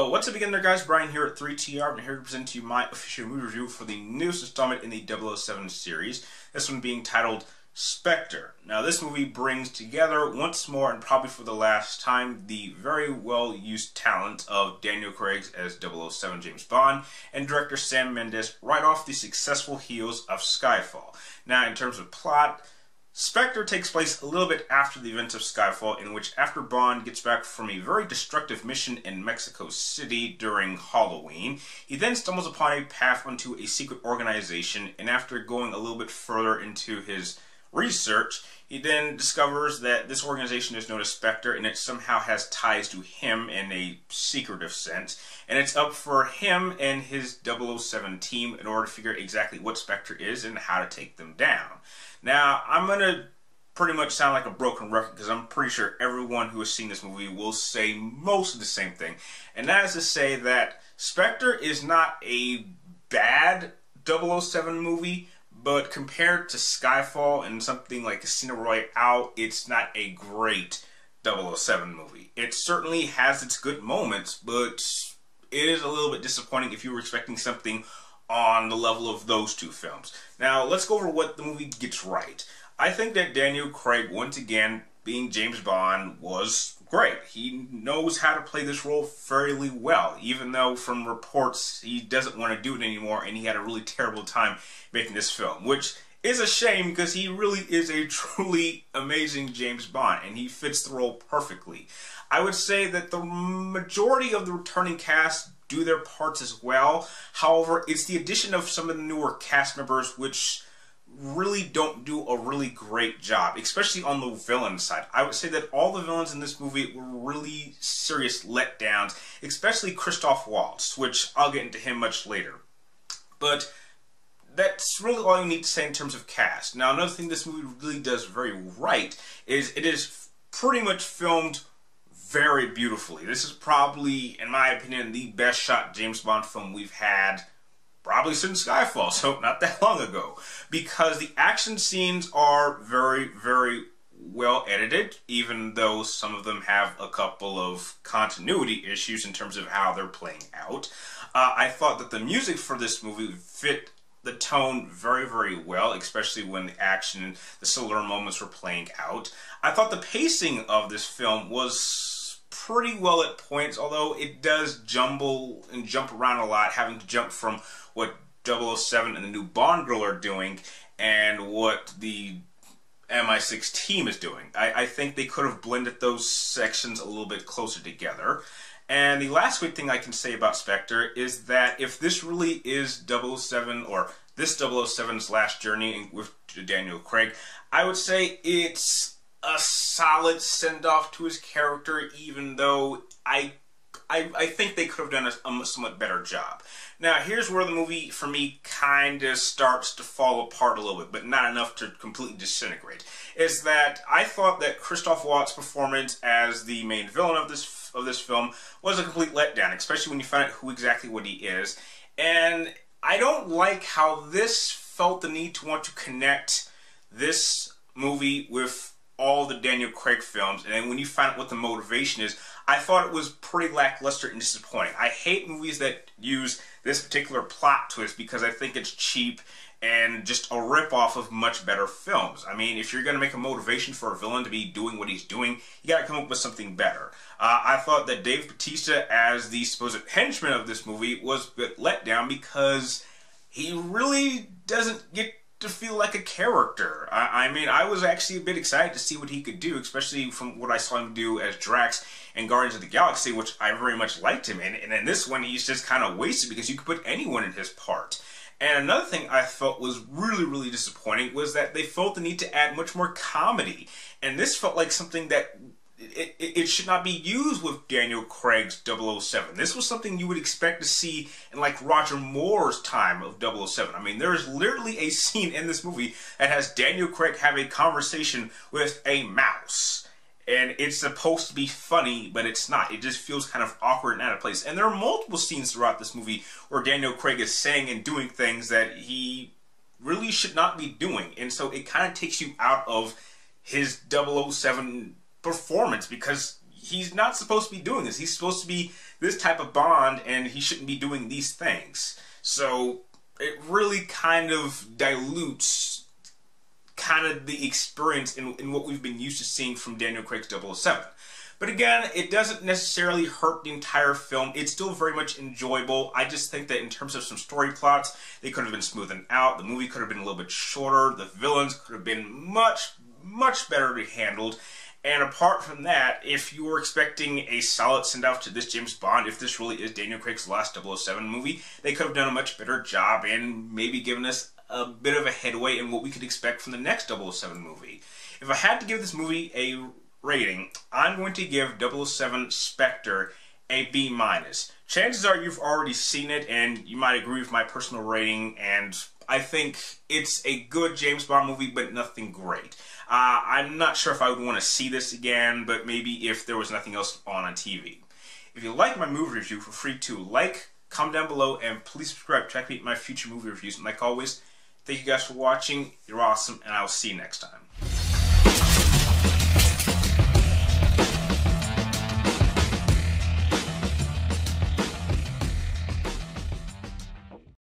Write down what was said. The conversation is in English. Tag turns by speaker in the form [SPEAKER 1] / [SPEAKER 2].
[SPEAKER 1] Well, what's up again there, guys? Brian here at 3TR, and here to present to you my official movie review for the newest installment in the 007 series. This one being titled Spectre. Now, this movie brings together, once more and probably for the last time, the very well used talent of Daniel Craig as 007 James Bond and director Sam Mendes right off the successful heels of Skyfall. Now, in terms of plot, Spectre takes place a little bit after the events of Skyfall, in which after Bond gets back from a very destructive mission in Mexico City during Halloween, he then stumbles upon a path onto a secret organization, and after going a little bit further into his research, he then discovers that this organization is known as Spectre, and it somehow has ties to him in a secretive sense, and it's up for him and his 007 team in order to figure out exactly what Spectre is and how to take them down. Now, I'm going to pretty much sound like a broken record because I'm pretty sure everyone who has seen this movie will say most of the same thing. And that is to say that Spectre is not a bad 007 movie, but compared to Skyfall and something like Casino Royale, out it's not a great 007 movie. It certainly has its good moments, but it is a little bit disappointing if you were expecting something on the level of those two films. Now, let's go over what the movie gets right. I think that Daniel Craig, once again, being James Bond, was great. He knows how to play this role fairly well, even though from reports he doesn't want to do it anymore and he had a really terrible time making this film, which is a shame because he really is a truly amazing James Bond and he fits the role perfectly. I would say that the majority of the returning cast do their parts as well. However, it's the addition of some of the newer cast members which really don't do a really great job, especially on the villain side. I would say that all the villains in this movie were really serious letdowns, especially Christoph Waltz, which I'll get into him much later. But that's really all you need to say in terms of cast. Now, another thing this movie really does very right is it is pretty much filmed very beautifully. This is probably, in my opinion, the best shot James Bond film we've had probably since Skyfall, so not that long ago. Because the action scenes are very, very well edited, even though some of them have a couple of continuity issues in terms of how they're playing out. Uh, I thought that the music for this movie fit the tone very, very well, especially when the action, and the slower moments were playing out. I thought the pacing of this film was pretty well at points, although it does jumble and jump around a lot, having to jump from what 007 and the new Bond girl are doing and what the MI6 team is doing. I, I think they could have blended those sections a little bit closer together. And the last quick thing I can say about Spectre is that if this really is 007 or this 007's last journey with Daniel Craig, I would say it's a solid send off to his character, even though I, I, I think they could have done a, a somewhat better job. Now, here's where the movie, for me, kind of starts to fall apart a little bit, but not enough to completely disintegrate. Is that I thought that Christoph Waltz's performance as the main villain of this of this film was a complete letdown, especially when you find out who exactly what he is. And I don't like how this felt the need to want to connect this movie with all the Daniel Craig films, and then when you find out what the motivation is, I thought it was pretty lackluster and disappointing. I hate movies that use this particular plot twist because I think it's cheap and just a ripoff of much better films. I mean, if you're going to make a motivation for a villain to be doing what he's doing, you got to come up with something better. Uh, I thought that Dave Bautista, as the supposed henchman of this movie, was let down because he really doesn't get to feel like a character. I, I, mean, I was actually a bit excited to see what he could do, especially from what I saw him do as Drax in Guardians of the Galaxy, which I very much liked him in. And in this one, he's just kind of wasted because you could put anyone in his part. And another thing I felt was really, really disappointing was that they felt the need to add much more comedy. And this felt like something that it, it, should not be used with Daniel Craig's 007. This was something you would expect to see in like Roger Moore's time of 007. I mean, there is literally a scene in this movie that has Daniel Craig have a conversation with a mouse. And it's supposed to be funny, but it's not. It just feels kind of awkward and out of place. And there are multiple scenes throughout this movie where Daniel Craig is saying and doing things that he really should not be doing. And so it kind of takes you out of his 007 performance because he's not supposed to be doing this. He's supposed to be this type of Bond, and he shouldn't be doing these things. So it really kind of dilutes kind of the experience in, in what we've been used to seeing from Daniel Craig's 007. But again, it doesn't necessarily hurt the entire film. It's still very much enjoyable. I just think that in terms of some story plots, they could have been smoothened out. The movie could have been a little bit shorter. The villains could have been much, much better handled. And apart from that, if you were expecting a solid send off to this James Bond, if this really is Daniel Craig's last 007 movie, they could have done a much better job and maybe given us a bit of a headway in what we could expect from the next 007 movie. If I had to give this movie a rating, I'm going to give 007 Spectre a B minus. Chances are you've already seen it and you might agree with my personal rating and I think it's a good James Bond movie but nothing great. Uh, I'm not sure if I would want to see this again, but maybe if there was nothing else on on TV. If you like my movie review, feel free to like, comment down below, and please subscribe to check out my future movie reviews. And like always, thank you guys for watching. You're awesome, and I will see you next time.